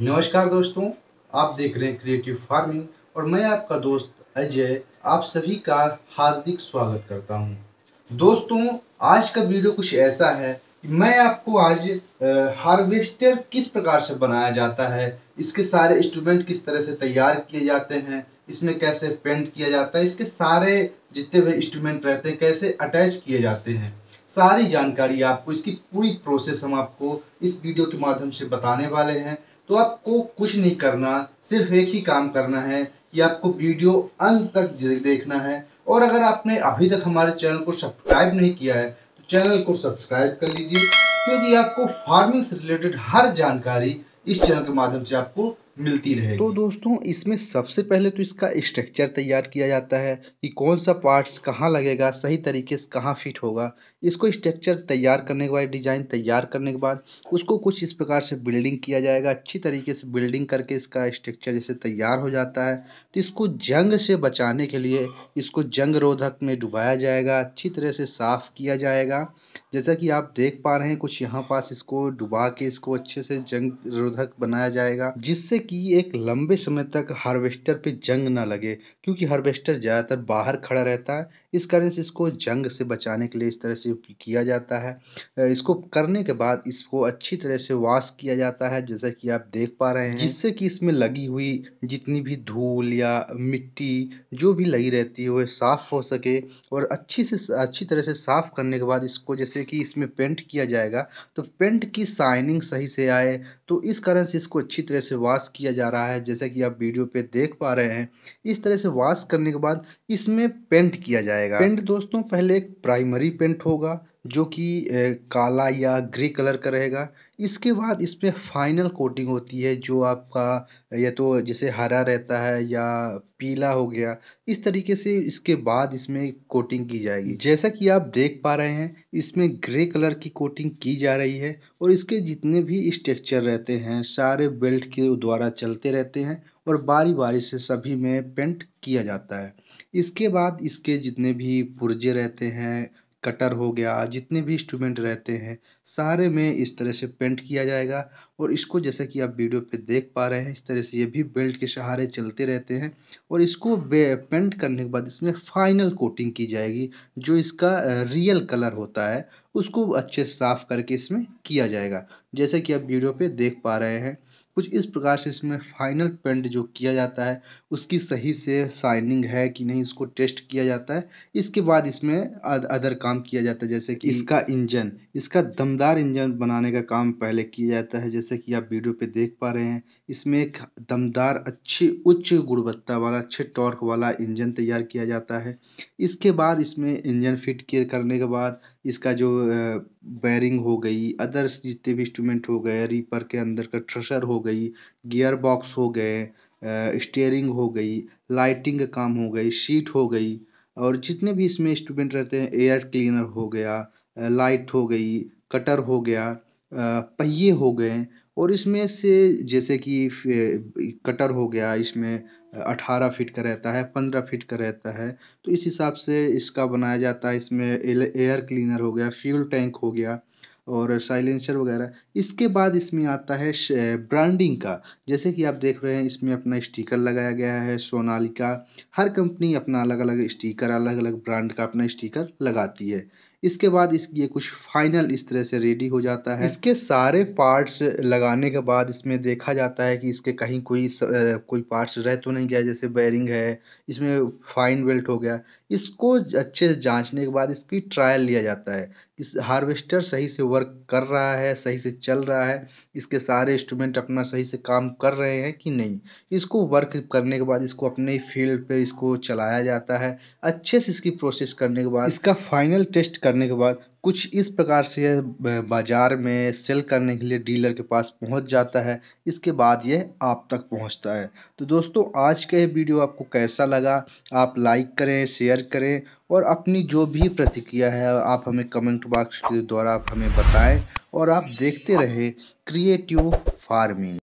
नमस्कार दोस्तों, आप देख रहे हैं क्रिएटिव फ़ार्मिंग और मैं आपका दोस्त अजय, आप सभी का हार्दिक स्वागत करता हूँ। दोस्तों, आज का वीडियो कुछ ऐसा है कि मैं आपको आज हार्वेस्टर किस प्रकार से बनाया जाता है, इसके सारे इंस्ट्रूमेंट किस तरह से तैयार किए जाते हैं, इसमें कैसे पेंट किया जाता है, इसके सारे जितने भी इंस्ट्रूमेंट रहते हैं, कैसे अटैच किए जाते हैं, सारी जानकारी आपको, इसकी पूरी प्रोसेस हम आपको इस वीडियो के माध्यम से बताने वाले हैं। तो आपको कुछ नहीं करना, सिर्फ़ एक ही काम करना है कि आपको वीडियो अंत तक देखना है। और अगर आपने अभी तक हमारे चैनल को सब्सक्राइब नहीं किया है तो चैनल को सब्सक्राइब कर लीजिए, क्योंकि आपको फ़ार्मिंग से रिलेटेड हर जानकारी इस चैनल के माध्यम से आपको मिलती रहे तो दोस्तों, इसमें सबसे पहले तो इसका स्ट्रक्चर तैयार किया जाता है कि कौन सा पार्ट्स कहाँ लगेगा, सही तरीके से कहाँ फिट होगा। इसको स्ट्रक्चर तैयार करने के बाद डिज़ाइन तैयार करने के बाद, उसको कुछ इस प्रकार से बिल्डिंग किया जाएगा। अच्छी तरीके से बिल्डिंग करके इसका स्ट्रक्चर जैसे तैयार हो जाता है। तो इसको जंग से बचाने के लिए इसको जंग रोधक में डुबाया जाएगा। अच्छी तरह से साफ़ किया जाएगा। जैसा कि आप देख पा रहे हैं, कुछ यहाँ पास इसको डुबा के इसको अच्छे से जंग रोधक बनाया जाएगा, जिससे कि एक लंबे समय तक हार्वेस्टर पे जंग ना लगे, क्योंकि हार्वेस्टर ज़्यादातर बाहर खड़ा रहता है। इस कारण से इसको जंग से बचाने के लिए इस तरह से किया जाता है। इसको करने के बाद इसको अच्छी तरह से वॉश किया जाता है, जैसा कि आप देख पा रहे हैं। जिससे कि इसमें लगी हुई जितनी भी धूल या मिट्टी जो भी लगी रहती है वह साफ़ हो सके और अच्छी से, अच्छी तरह से साफ़ करने के बाद इसको जैसे कि इसमें पेंट किया जाएगा तो पेंट की शाइनिंग सही से आए तो इस कारण से इसको अच्छी तरह से वॉश किया जा रहा है जैसे कि आप वीडियो पे देख पा रहे हैं इस तरह से वाश करने के बाद इसमें पेंट किया जाएगा। पेंट दोस्तों पहले एक प्राइमरी पेंट होगा जो कि काला या ग्रे कलर का रहेगा। इसके बाद इसमें फाइनल कोटिंग होती है, जो आपका, या तो जैसे हरा रहता है या पीला हो गया, इस तरीके से इसके बाद इसमें कोटिंग की जाएगी। जैसा कि आप देख पा रहे हैं, इसमें ग्रे कलर की कोटिंग की जा रही है और इसके जितने भी स्ट्रक्चर रहते हैं, सारे बेल्ट के द्वारा चलते रहते हैं और बारी बारी से सभी में पेंट किया जाता है। इसके बाद इसके जितने भी पुर्जे रहते हैं कटर हो गया, जितने भी इंस्ट्रूमेंट रहते हैं, सारे में इस तरह से पेंट किया जाएगा। और इसको जैसा कि आप वीडियो पे देख पा रहे हैं, इस तरह से ये भी बेल्ट के सहारे चलते रहते हैं और इसको पेंट करने के बाद इसमें फाइनल कोटिंग की जाएगी, जो इसका रियल कलर होता है, उसको अच्छे साफ़ करके इसमें किया जाएगा। जैसे कि आप वीडियो पे देख पा रहे हैं, कुछ इस प्रकार से इसमें फाइनल पेंट जो किया जाता है, उसकी सही से शाइनिंग है कि नहीं, इसको टेस्ट किया जाता है। इसके बाद इसमें अदर काम किया जाता है, जैसे कि इसका इंजन इसका दमदार इंजन बनाने का काम पहले किया जाता है, जैसे कि आप वीडियो पे देख पा रहे हैं, इसमें एक दमदार, अच्छी, उच्च गुणवत्ता वाला, अच्छे टॉर्क वाला इंजन तैयार किया जाता है। इसके बाद इसमें इंजन फिट किए करने के बाद इसका जो बैरिंग हो गई अदर्स जितने भी इंस्ट्रूमेंट हो गए रीपर के अंदर का ट्रेशर हो गई गियर बॉक्स हो गए स्टेयरिंग हो गई लाइटिंग का काम हो गई सीट हो गई, और जितने भी इसमें इंस्ट्रूमेंट रहते हैं एयर क्लीनर हो गया लाइट हो गई कटर हो गया पहिए हो गए और इसमें से जैसे कि कटर हो गया, इसमें अठारह फीट का रहता है, पंद्रह फीट का रहता है तो इस हिसाब से इसका बनाया जाता है। इसमें एयर क्लीनर हो गया, फ्यूल टैंक हो गया और साइलेंसर वगैरह। इसके बाद इसमें आता है ब्रांडिंग का। जैसे कि आप देख रहे हैं, इसमें अपना स्टिकर लगाया गया है, सोनालिका। हर कंपनी अपना अलग अलग स्टिकर अलग अलग ब्रांड का अपना स्टिकर लगाती है। इसके बाद इस ये कुछ फाइनल इस तरह से रेडी हो जाता है। इसके सारे पार्ट्स लगाने के बाद इसमें देखा जाता है कि इसके कहीं कोई स, कोई पार्ट्स रह तो नहीं गया जैसे बैरिंग है इसमें फाइन बेल्ट हो गया। इसको अच्छे से जांचने के बाद इसकी ट्रायल लिया जाता है। इस हार्वेस्टर सही से वर्क कर रहा है सही से चल रहा है इसके सारे इंस्ट्रूमेंट अपना सही से काम कर रहे हैं कि नहीं। इसको वर्क करने के बाद इसको अपने फ़ील्ड पर इसको चलाया जाता है। अच्छे से इसकी प्रोसेस करने के बाद इसका फाइनल टेस्ट करने के बाद कुछ इस प्रकार से बाज़ार में सेल करने के लिए डीलर के पास पहुँच जाता है। इसके बाद ये आप तक पहुँचता है। तो दोस्तों, आज का ये वीडियो आपको कैसा लगा? आप लाइक करें, शेयर करें और अपनी जो भी प्रतिक्रिया है, आप हमें कमेंट बॉक्स के द्वारा आप हमें बताएँ और आप देखते रहें क्रिएटिव फ़ार्मिंग।